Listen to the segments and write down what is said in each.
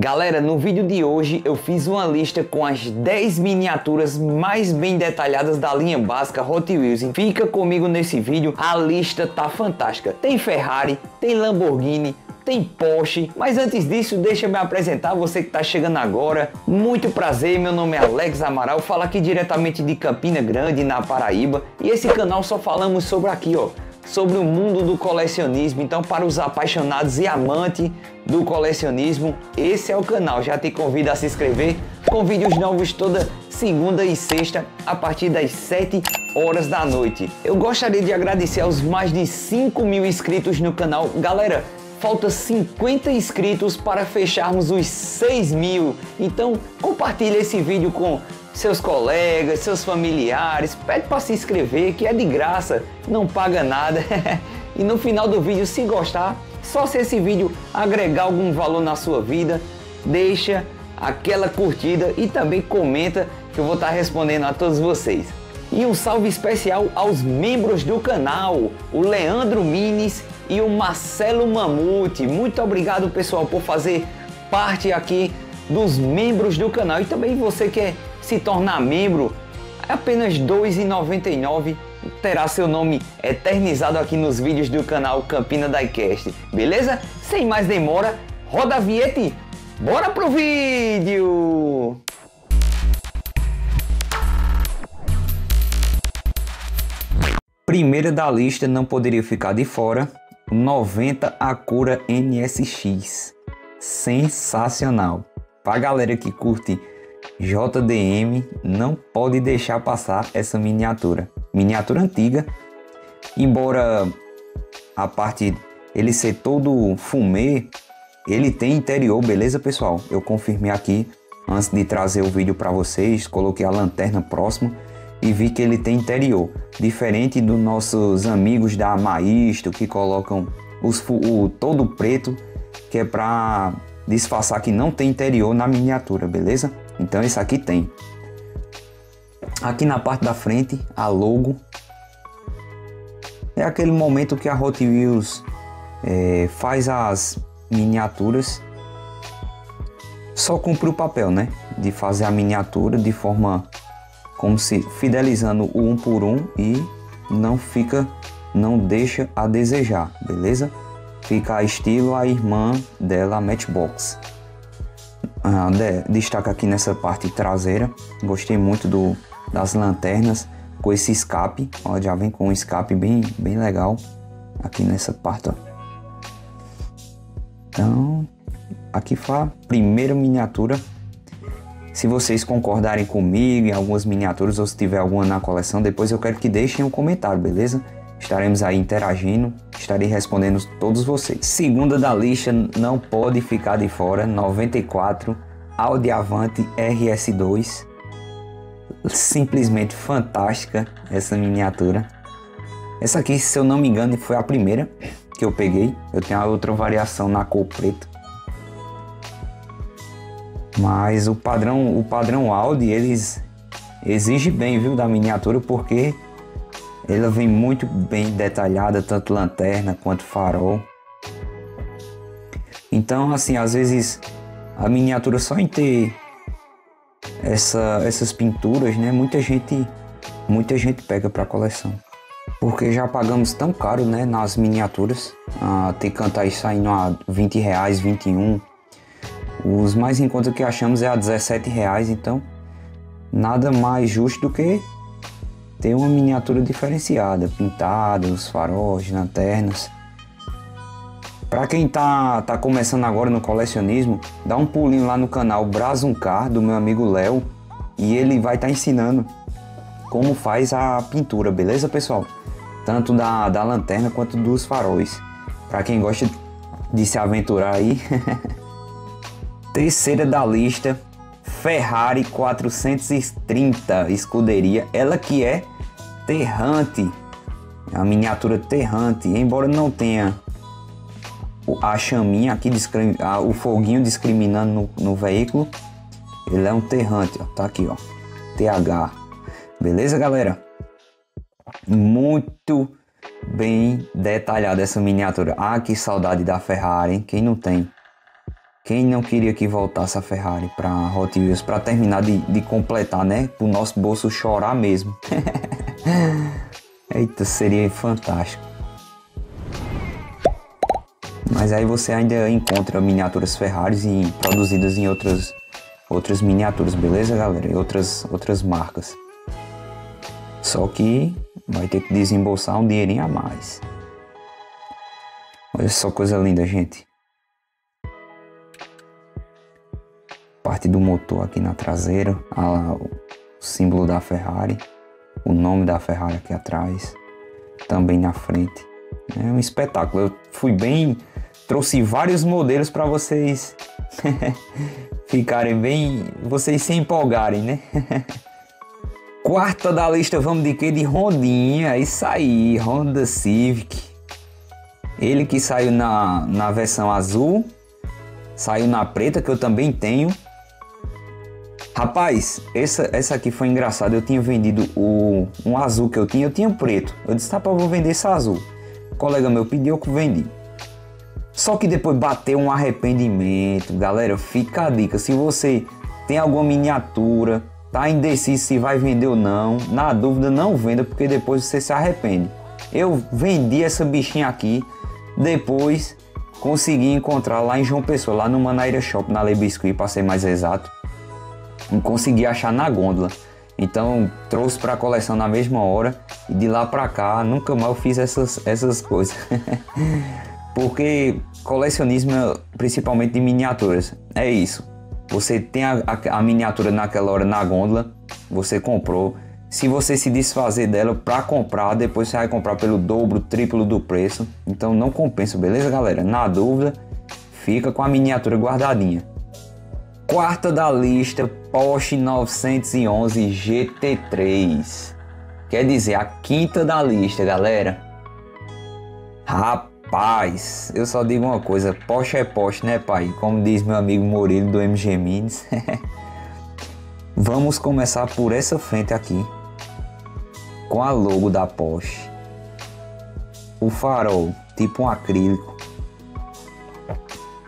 Galera, no vídeo de hoje eu fiz uma lista com as 10 miniaturas mais bem detalhadas da linha básica Hot Wheels. Fica comigo nesse vídeo, a lista tá fantástica. Tem Ferrari, tem Lamborghini, tem Porsche. Mas antes disso, deixa eu me apresentar, você que está chegando agora. Muito prazer, meu nome é Alex Amaral, falo aqui diretamente de Campina Grande, na Paraíba. E esse canal só falamos sobre aqui, ó sobre o mundo do colecionismo. Então, para os apaixonados e amantes do colecionismo, esse é o canal. Já te convido a se inscrever com vídeos novos toda segunda e sexta a partir das 7 horas da noite. Eu gostaria de agradecer aos mais de 5 mil inscritos no canal. Galera, falta 50 inscritos para fecharmos os 6 mil. Então compartilhe esse vídeo com seus colegas, seus familiares, pede para se inscrever que é de graça, não paga nada. e no final do vídeo, se gostar, só se esse vídeo agregar algum valor na sua vida, deixa aquela curtida e também comenta que eu vou estar respondendo a todos vocês. E um salve especial aos membros do canal, o Leandro Minis e o Marcelo Mamute. Muito obrigado, pessoal, por fazer parte aqui dos membros do canal. E também você que é se tornar membro, apenas R$ 2,99 terá seu nome eternizado aqui nos vídeos do canal Campina Diecast, beleza? Sem mais demora, roda a vinheta e bora pro vídeo! Primeira da lista não poderia ficar de fora, 90 Acura NSX. Sensacional. Pra galera que curte JDM não pode deixar passar essa miniatura. Miniatura antiga, embora a parte ele ser todo fumê, ele tem interior, beleza pessoal? Eu confirmei aqui antes de trazer o vídeo para vocês, coloquei a lanterna próxima e vi que ele tem interior, diferente dos nossos amigos da Maisto que colocam os, o todo preto, que é para disfarçar que não tem interior na miniatura, beleza? Então esse aqui tem. Aqui na parte da frente, a logo. É aquele momento que a Hot Wheels é, faz as miniaturas. Só cumpre o papel, né? De fazer a miniatura de forma como se fidelizando o um por um e não fica, não deixa a desejar, beleza? Fica a estilo a irmã dela, a Matchbox. Ah, de, destaca aqui nessa parte traseira. Gostei muito do, das lanternas com esse escape. Ó, já vem com um escape bem, bem legal aqui nessa parte. Ó. Então, aqui foi a primeira miniatura. Se vocês concordarem comigo em algumas miniaturas ou se tiver alguma na coleção, depois eu quero que deixem um comentário, beleza? Estaremos aí interagindo, estarei respondendo todos vocês. Segunda da lista não pode ficar de fora, 94 Audi Avante RS2. Simplesmente fantástica essa miniatura. Essa aqui, se eu não me engano, foi a primeira que eu peguei. Eu tenho a outra variação na cor preta. Mas o padrão, o padrão Audi, eles exige bem, viu, da miniatura, porque ela vem muito bem detalhada, tanto lanterna quanto farol. Então, assim, às vezes a miniatura só em ter essa, essas pinturas, né? Muita gente, muita gente pega para coleção. Porque já pagamos tão caro, né, nas miniaturas. Ah, tem cantais saindo a 20 reais, 21. Os mais em conta que achamos é a 17 reais, então nada mais justo do que tem uma miniatura diferenciada, pintada, os faróis, lanternas. Para quem tá, tá começando agora no colecionismo, dá um pulinho lá no canal Brasumcar do meu amigo Léo e ele vai estar tá ensinando como faz a pintura, beleza pessoal? Tanto da, da lanterna quanto dos faróis. Para quem gosta de se aventurar aí. Terceira da lista, Ferrari 430 escuderia, ela que é terrante, a miniatura terrante, embora não tenha a chaminha aqui, o foguinho discriminando no, no veículo, ele é um terrante, ó, tá aqui, ó, TH, beleza, galera? Muito bem detalhada essa miniatura. Ah, que saudade da Ferrari, hein? Quem não tem? Quem não queria que voltasse a Ferrari para Hot Wheels para terminar de, de completar, né? O nosso bolso chorar mesmo. Eita, seria fantástico. Mas aí você ainda encontra miniaturas Ferraris e produzidas em outras outras miniaturas, beleza, galera? E outras outras marcas. Só que vai ter que desembolsar um dinheirinho a mais. Olha só coisa linda, gente. Parte do motor aqui na traseira, a, o símbolo da Ferrari, o nome da Ferrari aqui atrás, também na frente. É um espetáculo. Eu fui bem, trouxe vários modelos para vocês ficarem bem, vocês se empolgarem, né? Quarta da lista, vamos de quê? De Rondinha, isso aí, Honda Civic. Ele que saiu na, na versão azul, saiu na preta, que eu também tenho. Rapaz, essa, essa aqui foi engraçada. Eu tinha vendido o, um azul que eu tinha, eu tinha um preto. Eu disse, tá, pra vou vender esse azul. O colega meu pediu que eu vendi. Só que depois bateu um arrependimento. Galera, fica a dica. Se você tem alguma miniatura, tá indeciso se vai vender ou não, na dúvida não venda porque depois você se arrepende. Eu vendi essa bichinha aqui, depois consegui encontrar lá em João Pessoa, lá no Manaíra Shop, na Lei Biscuit, para ser mais exato. E consegui achar na gôndola. Então trouxe para a coleção na mesma hora e de lá para cá nunca mais eu fiz essas, essas coisas. Porque colecionismo, principalmente de miniaturas, é isso. Você tem a, a, a miniatura naquela hora na gôndola, você comprou. Se você se desfazer dela para comprar, depois você vai comprar pelo dobro, triplo do preço. Então não compensa, beleza, galera? Na dúvida, fica com a miniatura guardadinha. Quarta da lista, Porsche 911 GT3. Quer dizer, a quinta da lista, galera. Rapaz Paz, eu só digo uma coisa, Porsche é Porsche, né pai? Como diz meu amigo Murilo do MG Minis. Vamos começar por essa frente aqui, com a logo da Porsche. O farol, tipo um acrílico.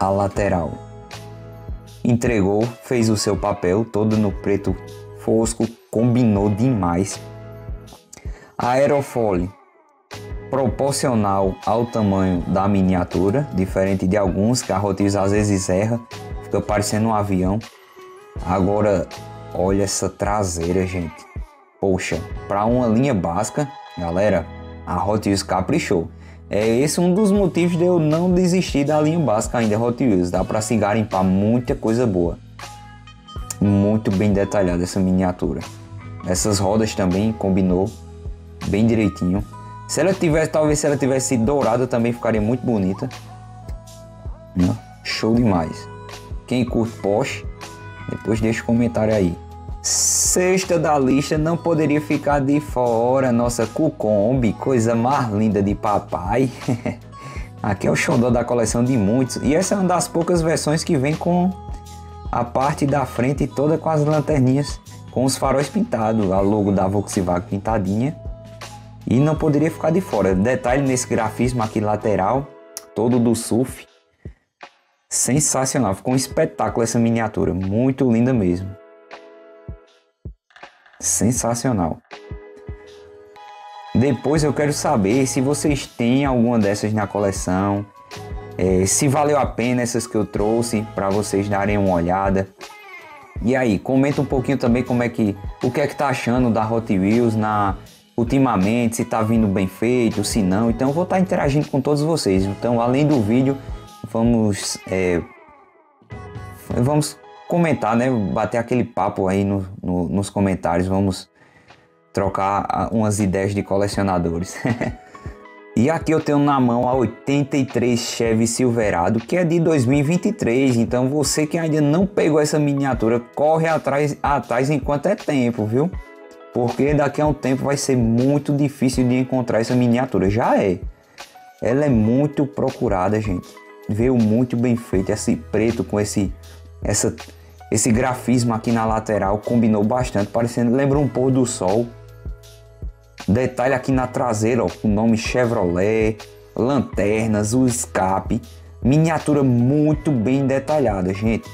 A lateral. Entregou, fez o seu papel, todo no preto fosco, combinou demais. Aerofólio proporcional ao tamanho da miniatura, diferente de alguns que a Rotiz às vezes erra, fica parecendo um avião. Agora, olha essa traseira, gente. Poxa, para uma linha básica, galera, a Hot caprichou. É esse um dos motivos de eu não desistir da linha básica ainda Hot Wheels. Dá para se garimpar muita coisa boa. Muito bem detalhada essa miniatura. Essas rodas também combinou bem direitinho. Se ela tivesse, talvez se ela tivesse dourada também ficaria muito bonita. Né? Show demais. Quem curte Porsche, depois deixa o comentário aí. Sexta da lista não poderia ficar de fora nossa Kukombi, coisa mais linda de papai. Aqui é o xodó da coleção de muitos e essa é uma das poucas versões que vem com a parte da frente toda com as lanterninhas, com os faróis pintados, a logo da Volkswagen pintadinha e não poderia ficar de fora. Detalhe nesse grafismo aqui lateral, todo do surf. Sensacional, ficou um espetáculo essa miniatura, muito linda mesmo. Sensacional. Depois eu quero saber se vocês têm alguma dessas na coleção, é, se valeu a pena essas que eu trouxe para vocês darem uma olhada. E aí, comenta um pouquinho também como é que o que é que tá achando da Hot Wheels na ultimamente, se está vindo bem feito, se não. Então eu vou estar tá interagindo com todos vocês. Então, além do vídeo, vamos é, vamos comentar, né? Bater aquele papo aí no, no, nos comentários. Vamos trocar umas ideias de colecionadores. e aqui eu tenho na mão a 83 Chevy Silverado, que é de 2023. Então você que ainda não pegou essa miniatura, corre atrás, atrás enquanto é tempo, viu? porque daqui a um tempo vai ser muito difícil de encontrar essa miniatura. Já é. Ela é muito procurada, gente. Veio muito bem feito. Esse preto com esse, essa, esse grafismo aqui na lateral combinou bastante, parecendo lembra um pôr do sol. Detalhe aqui na traseira, ó, o nome Chevrolet, lanternas, o escape. Miniatura muito bem detalhada, gente.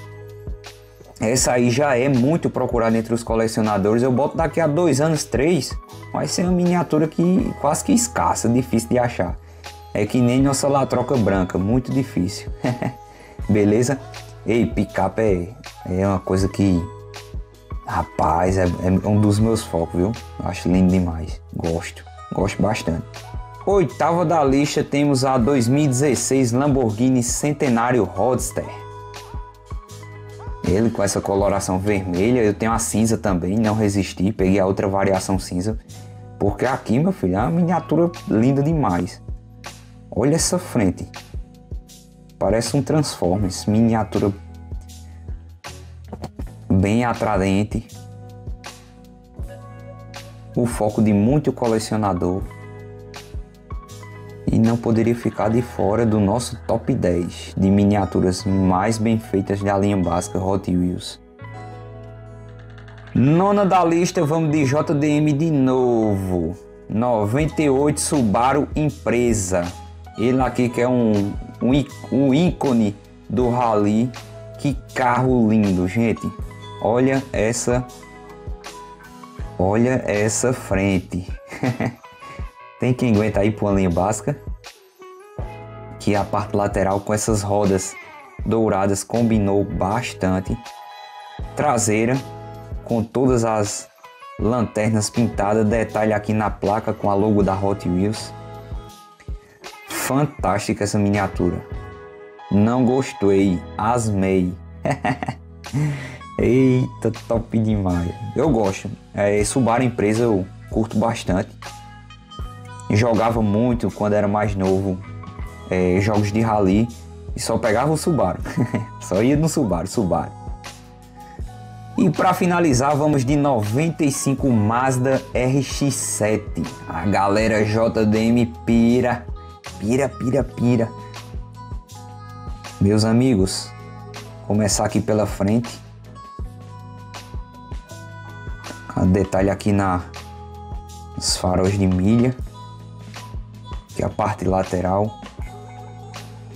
Essa aí já é muito procurada entre os colecionadores. Eu boto daqui a dois anos, três, vai ser uma miniatura que quase que escassa, difícil de achar. É que nem nossa latroca branca, muito difícil. Beleza? Ei, picape é, é uma coisa que, rapaz, é, é um dos meus focos, viu? Acho lindo demais. Gosto, gosto bastante. Oitava da lista temos a 2016 Lamborghini Centenário Roadster. Ele com essa coloração vermelha, eu tenho a cinza também, não resisti, peguei a outra variação cinza. Porque aqui, meu filho, é uma miniatura linda demais. Olha essa frente. Parece um Transformers, miniatura bem atraente. O foco de muito colecionador e não poderia ficar de fora do nosso top 10 de miniaturas mais bem feitas da linha básica Hot Wheels. Nona da lista, vamos de JDM de novo. 98 Subaru Empresa. Ele aqui que é um, um, ícone do rally. Que carro lindo, gente. Olha essa. Olha essa frente. Tem quem aguenta aí por uma linha básica. Que a parte lateral com essas rodas douradas combinou bastante. Traseira com todas as lanternas pintadas, detalhe aqui na placa com a logo da Hot Wheels. Fantástica essa miniatura. Não gostei, asmei. Eita, top demais. Eu gosto. É, Subaru empresa eu curto bastante jogava muito quando era mais novo é, jogos de rally e só pegava o Subaru. só ia no Subaru, Subaru. E para finalizar, vamos de 95 Mazda RX-7. A galera JDM pira, pira, pira, pira. Meus amigos, começar aqui pela frente. Detalhe aqui na, nos faróis de milha que é a parte lateral,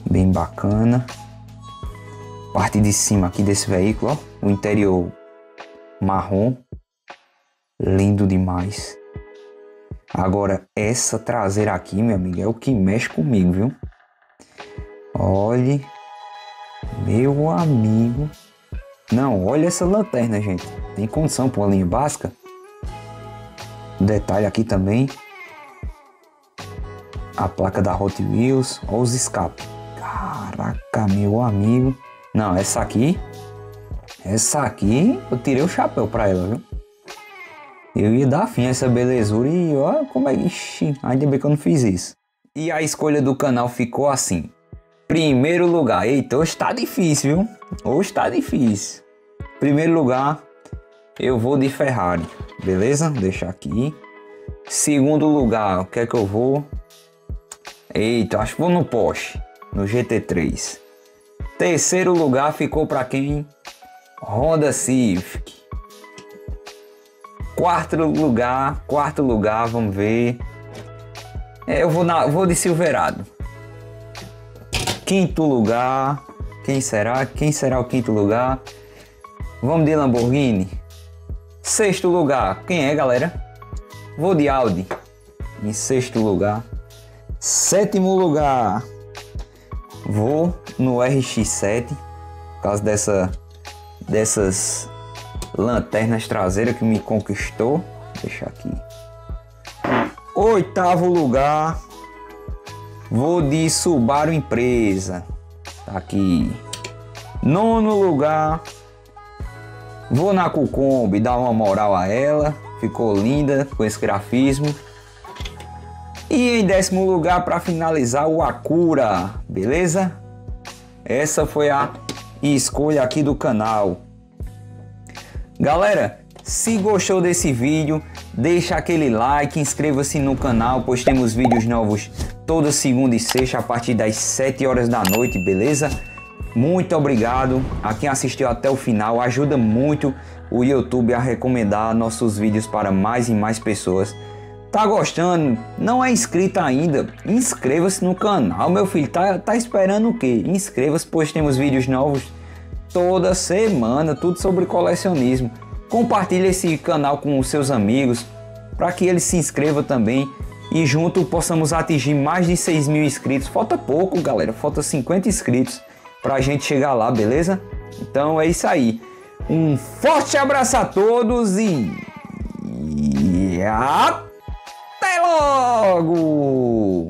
bem bacana. Parte de cima aqui desse veículo, ó, o interior marrom, lindo demais. Agora, essa traseira aqui, meu amigo, é o que mexe comigo, viu? Olhe, meu amigo. Não, olha essa lanterna, gente. Tem condição para uma linha básica? Detalhe aqui também, a placa da Hot Wheels, ou os escapes. Caraca, meu amigo. Não, essa aqui, essa aqui, eu tirei o chapéu pra ela, viu? Eu ia dar fim a essa belezura e ó, como é. Ixi, ainda bem que eu não fiz isso. E a escolha do canal ficou assim. Primeiro lugar, eita, hoje tá difícil, viu? Hoje tá difícil. Primeiro lugar, eu vou de Ferrari, beleza? Deixar aqui. Segundo lugar, o que é que eu vou? Eita, acho que vou no Porsche, no GT3. Terceiro lugar ficou para quem? Honda Civic. Quarto lugar, quarto lugar, vamos ver. É, eu vou, na, vou de Silverado. Quinto lugar, quem será? Quem será o quinto lugar? Vamos de Lamborghini. Sexto lugar, quem é, galera? Vou de Audi. Em sexto lugar. Sétimo lugar, vou no RX7, por causa dessa, dessas lanternas traseiras que me conquistou. Deixa aqui. Oitavo lugar, vou de Subaru Empresa. Tá aqui. Nono lugar, vou na Cucumbi dar uma moral a ela. Ficou linda com esse grafismo. E em décimo lugar, para finalizar, o Acura, beleza? Essa foi a escolha aqui do canal. Galera, se gostou desse vídeo, deixa aquele like, inscreva-se no canal, pois temos vídeos novos toda segunda e sexta a partir das 7 horas da noite, beleza? Muito obrigado a quem assistiu até o final, ajuda muito o YouTube a recomendar nossos vídeos para mais e mais pessoas. Tá gostando? Não é inscrito ainda? Inscreva-se no canal, meu filho. Tá, tá esperando o quê? Inscreva-se, pois temos vídeos novos toda semana, tudo sobre colecionismo. Compartilhe esse canal com os seus amigos para que eles se inscrevam também e junto possamos atingir mais de 6 mil inscritos. Falta pouco, galera, falta 50 inscritos para a gente chegar lá, beleza? Então é isso aí. Um forte abraço a todos e, e até logo!